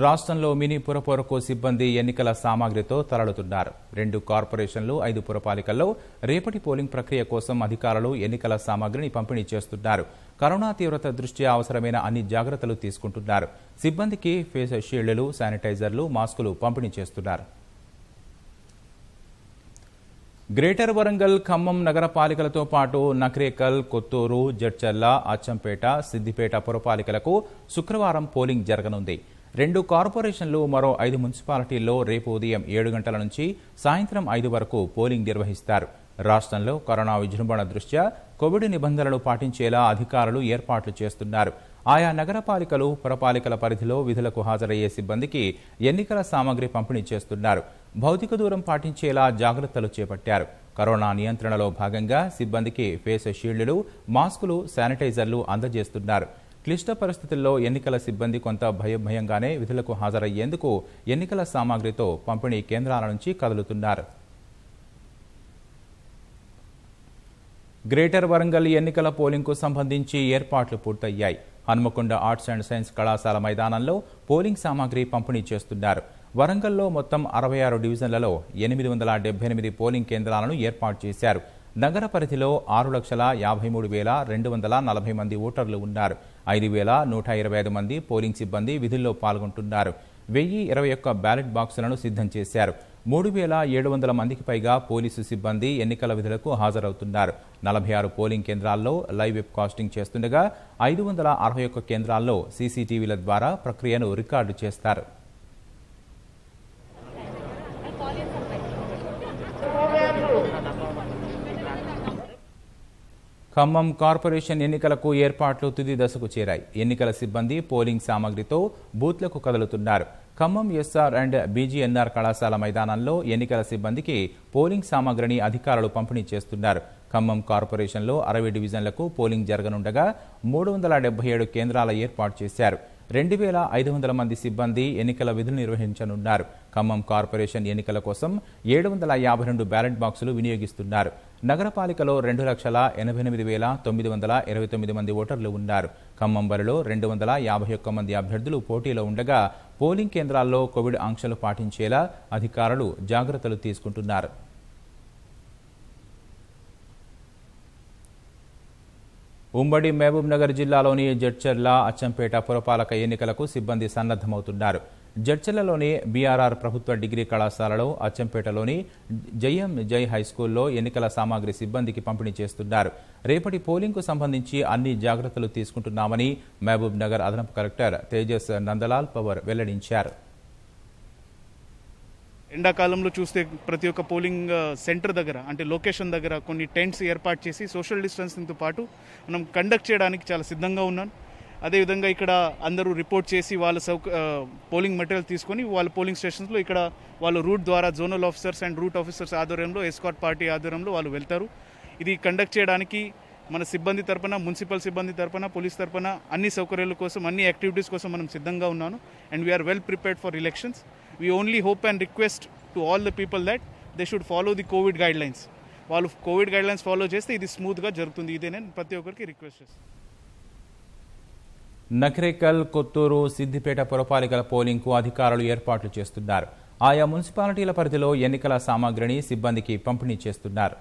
రాష్ట్రంలో మినీ పురపాలక సిబ్బంది ఎన్నికల సామాగ్రితో తరలుతున్నారు. రెండు కార్పొరేషన్లు ఐదు పురపాలికల్లో రేపటి పోలింగ్ ప్రక్రియ కోసం అధికారులు ఎన్నికల సామాగ్రిని పంపిణీ చేస్తున్నారు. కరోనా తీవ్రత దృష్ట్యా అవసరమైన అన్ని జాగ్రత్తలు తీసుకుంటున్నారు. సిబ్బందికి ఫేస్ షీల్డ్లు శానిటైజర్లు మాస్కులు పంపిణీ చేస్తున్నారు. గ్రేటర్ వరంగల్ ఖమ్మం నగరపాలికలతో పాటు నక్రేకల్ కొత్తూరు జడ్చర్ల అచ్చంపేట సిద్దిపేట పురపాలికలకు శుక్రవారం పోలింగ్ జరగనుంది. రెండు కార్పొరేషన్లు మరో ఐదు మున్సిపాలిటీల్లో రేపు ఉదయం ఏడు గంటల నుంచి సాయంత్రం ఐదు వరకు పోలింగ్ నిర్వహిస్తారు. రాష్ట్రంలో కరోనా విజృంభణ దృష్ట్యా కోవిడ్ నిబంధనలు పాటించేలా అధికారులు ఏర్పాట్లు చేస్తున్నారు. ఆయా నగరపాలికలు పురపాలికల పరిధిలో విధులకు హాజరయ్యే సిబ్బందికి ఎన్నికల సామగ్రి పంపిణీ చేస్తున్నారు. భౌతిక దూరం పాటించేలా జాగ్రత్తలు చేపట్టారు. కరోనా నియంత్రణలో భాగంగా సిబ్బందికి ఫేస్ షీల్డ్లు మాస్కులు శానిటైజర్లు అందజేస్తున్నారు. క్లిష్ట పరిస్థితుల్లో ఎన్నికల సిబ్బంది కొంత భయభయంగానే విధులకు హాజరయ్యేందుకు ఎన్నికల సామాగ్రితో పంపిణీ కేంద్రాల నుంచి కదులుతున్నారు. గ్రేటర్ వరంగల్ ఎన్నికల పోలింగ్కు సంబంధించి ఏర్పాట్లు పూర్తయ్యాయి. హన్మకొండ ఆర్ట్స్ అండ్ సైన్స్ కళాశాల మైదానంలో పోలింగ్ సామాగ్రి పంపిణీ చేస్తున్నారు. వరంగల్లో మొత్తం అరవై ఆరు డివిజన్లలో ఎనిమిది వందల డెబ్బై ఎనిమిది పోలింగ్ కేంద్రాలను ఏర్పాటు చేశారు. నగర పరిధిలో ఆరు లక్షల యాభై మూడు వేల రెండు వందల నలభై మంది ఓటర్లు ఉన్నారు. ఐదు వేల నూట ఇరవై ఐదు మంది పోలింగ్ సిబ్బంది విధుల్లో పాల్గొంటున్నారు. వెయ్యి ఇరవై ఒక్క బ్యాలెట్ బాక్సులను సిద్ధం చేశారు. మూడు వేల ఏడు వందల మందికి పైగా పోలీసు సిబ్బంది ఎన్నికల విధులకు హాజరవుతున్నారు. నలభై ఆరు పోలింగ్ కేంద్రాల్లో లైవ్ వెబ్ కాస్టింగ్ చేస్తుండగా ఐదు వందల అరవై ఒక్క కేంద్రాల్లో సీసీటీవీల ద్వారా ప్రక్రియను రికార్డు చేస్తారు. ఖమ్మం కార్పొరేషన్ ఎన్నికలకు ఏర్పాట్లు తుది దశకు చేరాయి. ఎన్నికల సిబ్బంది పోలింగ్ సామగ్రితో బూత్లకు కదులుతున్నారు. ఖమ్మం ఎస్ఆర్ అండ్ బీజీఎన్ఆర్ కళాశాల మైదానంలో ఎన్నికల సిబ్బందికి పోలింగ్ సామగ్రిని అధికారులు పంపిణీ చేస్తున్నారు. ఖమ్మం కార్పొరేషన్లో అరవై డివిజన్లకు పోలింగ్ జరగనుండగా మూడు వందల డెబ్బై ఏడు కేంద్రాల ఏర్పాటు చేశారు. రెండు వేల ఐదు వందల మంది సిబ్బంది ఎన్నికల విధులు నిర్వహించనున్నారు. ఖమ్మం కార్పొరేషన్ ఎన్నికల కోసం ఏడు వందల యాభై రెండు బ్యాలెట్ బాక్సులు వినియోగిస్తున్నారు. నగరపాలికలో రెండు లక్షల ఎనభై ఎనిమిది వేల తొమ్మిది వందల ఇరవై తొమ్మిది మంది ఓటర్లు ఉన్నారు. ఖమ్మం బరిలో రెండు వందల యాభై ఒక్క మంది అభ్యర్థులు పోటీలో ఉండగా పోలింగ్ కేంద్రాల్లో కోవిడ్ ఆంక్షలు పాటించేలా అధికారులు జాగ్రత్తలు తీసుకుంటున్నారు. ఉమ్మడి మహబూబ్నగర్ జిల్లాలోని జడ్చర్ల అచ్చంపేట పురపాలక ఎన్నికలకు సిబ్బంది సన్నద్ధమవుతున్నారు. జడ్చర్లలోని బీఆర్ఆర్ ప్రభుత్వ డిగ్రీ కళాశాలలో అచ్చంపేటలోని జయం జై హైస్కూల్లో ఎన్నికల సామాగ్రి సిబ్బందికి పంపిణీ చేస్తున్నారు. రేపటి పోలింగ్కు సంబంధించి అన్ని జాగ్రత్తలు తీసుకుంటున్నామని మహబూబ్ నగర్ అదనపు కలెక్టర్ తేజస్ నందలాల్ పవర్ వెల్లడించారు. ఎండాకాలంలో చూస్తే ప్రతి ఒక్క పోలింగ్ సెంటర్ దగ్గర అంటే లొకేషన్ దగ్గర కొన్ని టెంట్స్ ఏర్పాటు చేసి సోషల్ డిస్టెన్సింగ్తో పాటు మనం కండక్ట్ చేయడానికి చాలా సిద్ధంగా ఉన్నాను అదేవిధంగా ఇక్కడ అందరూ రిపోర్ట్ చేసి వాళ్ళ సౌక పోలింగ్ మెటీరియల్ తీసుకొని వాళ్ళ పోలింగ్ స్టేషన్స్లో ఇక్కడ వాళ్ళు రూట్ ద్వారా zonal officers and route officers ఆధ్వర్యంలో ఎస్కాట్ పార్టీ ఆధ్వర్యంలో వాళ్ళు వెళ్తారు. ఇది కండక్ట్ చేయడానికి మన సిబ్బంది తరపున మున్సిపల్ సిబ్బంది తరపున పోలీస్ తరపున అన్ని సౌకర్యాల కోసం అన్ని యాక్టివిటీస్ కోసం మనం సిద్ధంగా ఉన్నాను. And we are well prepared for elections we only hope and request to all the people that they should follow the COVID guidelines వాళ్ళు కోవిడ్ గైడ్ లైన్స్ ఫాలో చేస్తే ఇది స్మూత్గా జరుగుతుంది. ఇదే నేను ప్రతి ఒక్కరికి రిక్వెస్ట్ చేస్తాను. నకరేకల్ కొత్తూరు సిద్దిపేట పురపాలికల పోలింగ్కు అధికారులు ఏర్పాట్లు చేస్తున్నారు. ఆయా మున్సిపాలిటీల పరిధిలో ఎన్నికల సామాగ్రిని సిబ్బందికి పంపిణీ చేస్తున్నారు.